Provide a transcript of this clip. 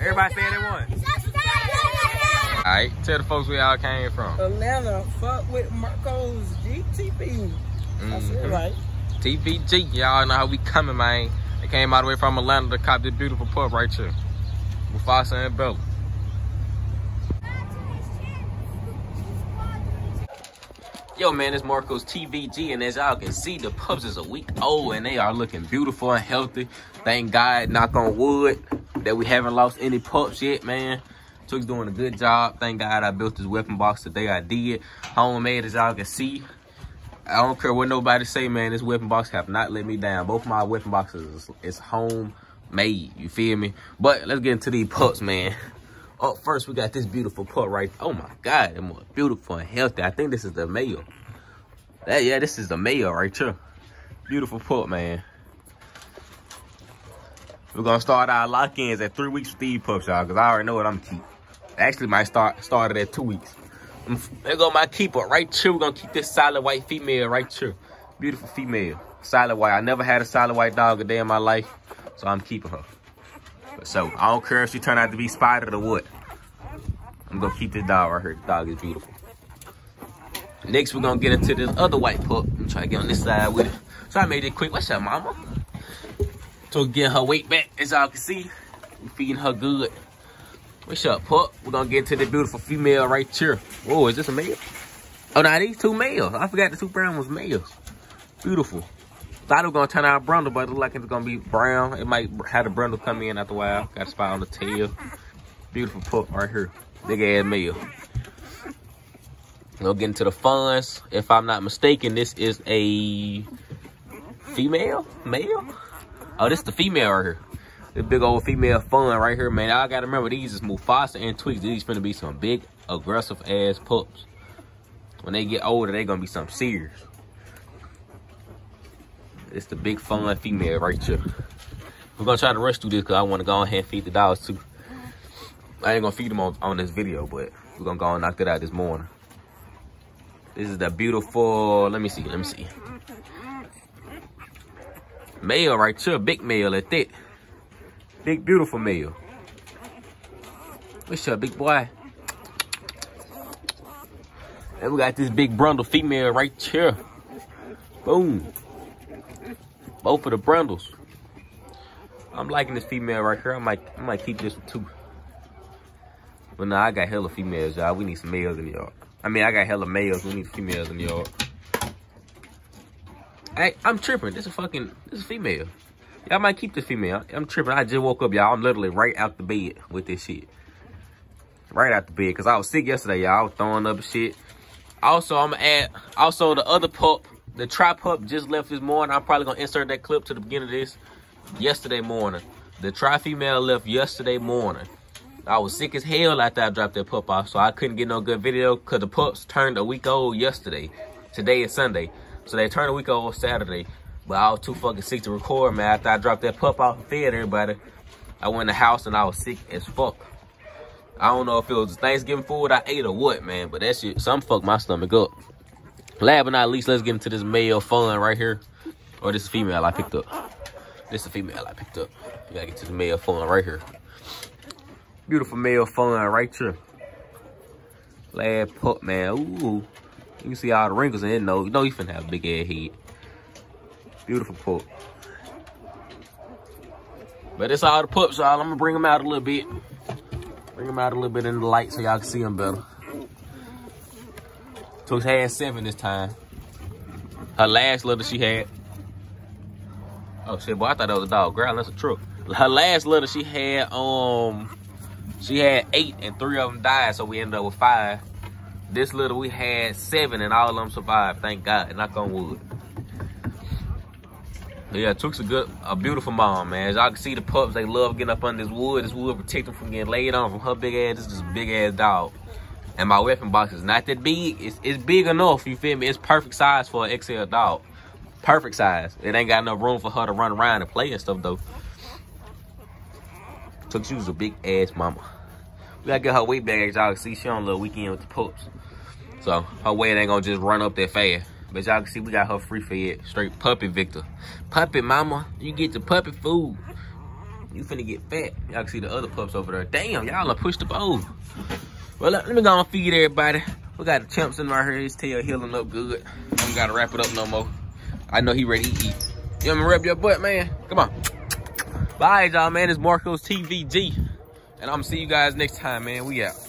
Everybody saying they won. All right, tell the folks where y'all came from. Atlanta, fuck with Marco's GTP. I said Mhm. right. TVG, y'all know how we coming, man. They came all the way from Atlanta to cop this beautiful pub right here. Mufasa and Bella. Yo, man, it's Marcos TVG, and as y'all can see, the pubs is a week old, and they are looking beautiful and healthy. Thank God, knock on wood, that we haven't lost any pups yet, man. Took's doing a good job. Thank God I built this whelping box today. I did. Homemade, as y'all can see. I don't care what nobody say, man. This whelping box have not let me down. Both my whelping boxes is, homemade. You feel me? But let's get into these pups, man. Up first, we got this beautiful pup right. Oh my God, they're more beautiful and healthy. I think this is the male. That yeah, this is the male right here. Beautiful pup, man. We're gonna start our lock-ins at three weeks these pups, y'all, because I already know what I'm keep. Actually, might start started at two weeks. There go my keeper right here. We're gonna keep this solid white female right here. Beautiful female. Solid white. I never had a solid white dog a day in my life, so I'm keeping her. So I don't care if she turn out to be spotted or what. I'm gonna keep this dog right here. The dog is beautiful. Next, we're gonna get into this other white pup. I'm trying to get on this side with it. So I made it quick. What's up, mama? So get her weight back, as y'all can see. We feeding her good. What's up, pup? We're gonna get to the beautiful female right here. Whoa, is this a male? Oh, now these two males. I forgot the two brown ones males. Beautiful. Thought it was gonna turn out brindle, but it look like it's gonna be brown. It might have the brindle come in after a while. Got a spot on the tail. Beautiful pup right here. Big ass male. We'll get into the fawns. If I'm not mistaken, this is a female? Male? Oh, this is the female right here. This big old female fawn right here, man. I gotta remember these is Mufasa and Twix. These finna be some big, aggressive ass pups. When they get older, they gonna be some serious. It's the big fawn female right here. We're gonna try to rush through this because I wanna go ahead and feed the dogs too. I ain't gonna feed them on, on this video, but we're gonna go and knock it out this morning. This is the beautiful, let me see, let me see. Male right here, big male at that. Big, beautiful male. What's up, big boy? And we got this big brindle female right here. Boom. Both of the brindles. I'm liking this female right here. I might, I might keep this one too. But nah, I got hella females, y'all. We need some males in the yard. I mean, I got hella males. We need females in the yard. Hey, I'm tripping. This is fucking, this is female. Y'all might keep this female. I'm tripping. I just woke up, y'all. I'm literally right out the bed with this shit. Right out the bed. Because I was sick yesterday, y'all. I was throwing up shit. Also, I'm going to add, also the other pup, the tri pup just left this morning. I'm probably going to insert that clip to the beginning of this. Yesterday morning. The tri female left yesterday morning. I was sick as hell after I dropped that pup off, so I couldn't get no good video because the pups turned a week old yesterday. Today is Sunday. So they turned a week old Saturday. But I was too fucking sick to record, man. After I dropped that pup off and fed everybody, I went in the house and I was sick as fuck. I don't know if it was Thanksgiving food I ate or what, man. But that shit, some fucked my stomach up. Last but not least, let's get into this male fawn right here. Or this female I picked up. This is a female I picked up. You gotta get to the male fawn right here. Beautiful male fawn right here. Lad pup, man. Ooh. You can see all the wrinkles in it. No, you know you finna have a big ass head. Beautiful pup. But it's all the pups, y'all. I'm gonna bring them out a little bit. Bring them out a little bit in the light so y'all can see them better. Took had seven this time. Her last litter she had. Oh shit, boy, I thought that was a dog. Girl, that's a truck. Her last litter she had, um, she had eight and three of them died, so we ended up with five. This little, we had seven and all of them survived, thank God, knock on wood. Yeah, Took's a good, a beautiful mom, man. As y'all can see, the pups, they love getting up under this wood. This wood protect them from getting laid on from her big ass. This is a big ass dog. And my whelping box is not that big. It's, it's big enough, you feel me? It's perfect size for an XL dog. Perfect size. It ain't got enough room for her to run around and play and stuff, though. Took she was a big ass mama. Gotta get her weight back, y'all can see. She on a little weekend with the pups. So, her weight ain't gonna just run up that fast. But y'all can see we got her free fed, straight puppy Victor. Puppy mama, you get the puppy food. You finna get fat. Y'all can see the other pups over there. Damn, y'all done pushed the bowl. Well, let, let me go and feed everybody. We got the champs in right here. His tail healing up good. I don't gotta wrap it up no more. I know he ready to eat. You want me to rub your butt, man? Come on. Bye, y'all, man. It's Marcos TVG. And I'm gonna see you guys next time, man. We out.